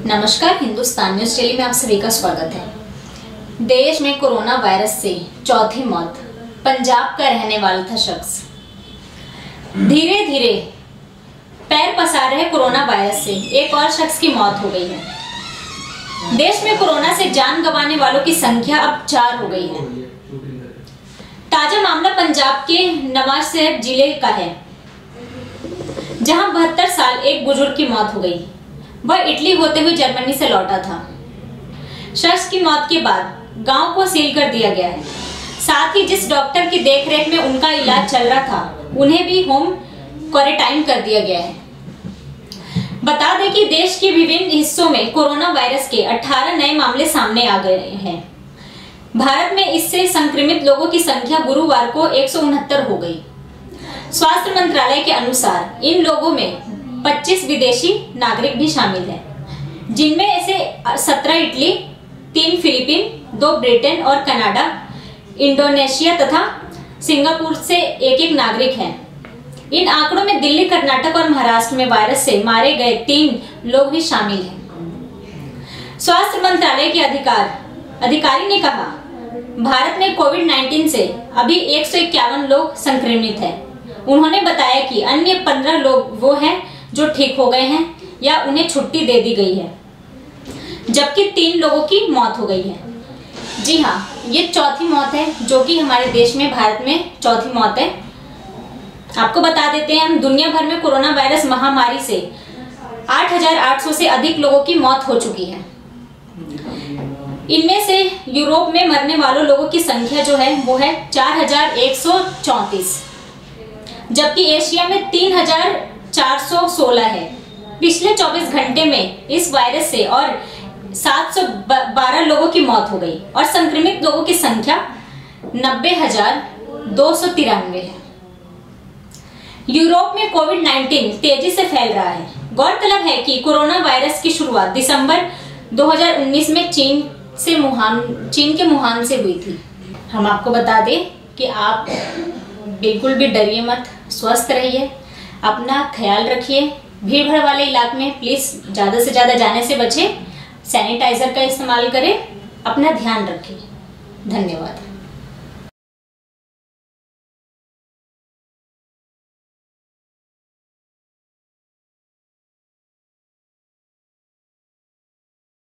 नमस्कार, Hindustan news daily में आप सभी का स्वागत है। देश में कोरोना वायरस से चौथी मौत, पंजाब का रहने वाला था शख्स। धीरे धीरे पैर पसार रहे कोरोना वायरस से, एक और शख्स की मौत हो गई है। देश में कोरोना से जान गंवाने वालों की संख्या अब चार हो गई है। ताज़ा मामला पंजाब के नवाज़ शहर ज़िले का है, जहाँ बहत्तर साल एक बुज़ुर्ग की मौत हो गई। वह इटली होते हुए जर्मनी से लौटा था। शख्स की मौत के बाद गाँव को सील कर दिया गया है। साथ ही जिस डॉक्टर की देखरेख में उनका इलाज चल रहा था, उन्हें भी होम क्वारंटाइन कर दिया गया है। बता दें कि देश के विभिन्न हिस्सों में कोरोना वायरस के 18 नए मामले सामने आ गए हैं। भारत में इससे संक्रमित लोगों की संख्या गुरुवार को एक सौ उनहत्तर हो गई। स्वास्थ्य मंत्रालय के अनुसार इन लोगों में 25 विदेशी नागरिक भी शामिल हैं, जिनमें ऐसे 17 इटली, तीन फिलीपीन, दो ब्रिटेन और कनाडा, इंडोनेशिया तथा सिंगापुर से एक एक नागरिक हैं। इन आंकड़ों में दिल्ली, कर्नाटक और महाराष्ट्र में वायरस से मारे गए तीन लोग भी शामिल हैं। स्वास्थ्य मंत्रालय के अधिकार, अधिकारी ने कहा, भारत में कोविड 19 से अभी एक सौ इक्यावन लोग संक्रमित हैं। उन्होंने बताया कि अन्य पंद्रह लोग वो हैं जो ठीक हो गए हैं या उन्हें छुट्टी दे दी गई है। जबकि तीन लोगों की मौत हो गई है। जी हाँ ये चौथी मौत है जो कि हमारे देश में भारत में चौथी मौत है। आपको बता देते हैं हम दुनिया भर में कोरोना वायरस महामारी से 8,800 से अधिक लोगों की मौत हो चुकी है। इनमें से यूरोप में मरने वालों लोगों की संख्या जो है वो है चार जबकि एशिया में तीन हज़ार 416 है। पिछले 24 घंटे में इस वायरस से और 712 लोगों की मौत हो गई और संक्रमित लोगों की संख्या नब्बे हज़ार दो सौ तिरानवे है। यूरोप में कोविड 19 तेज़ी से फैल रहा है। गौरतलब है कि कोरोना वायरस की शुरुआत दिसंबर 2019 में चीन से मुहान, चीन के मुहान से हुई थी। हम आपको बता दें कि आप बिल्कुल भी डरिए मत, स्वस्थ रहिए। अपना ख्याल रखिए। भीड़ भाड़ वाले इलाके में प्लीज़ ज़्यादा से ज़्यादा जाने से बचें। सैनिटाइज़र का इस्तेमाल करें। अपना ध्यान रखें। धन्यवाद।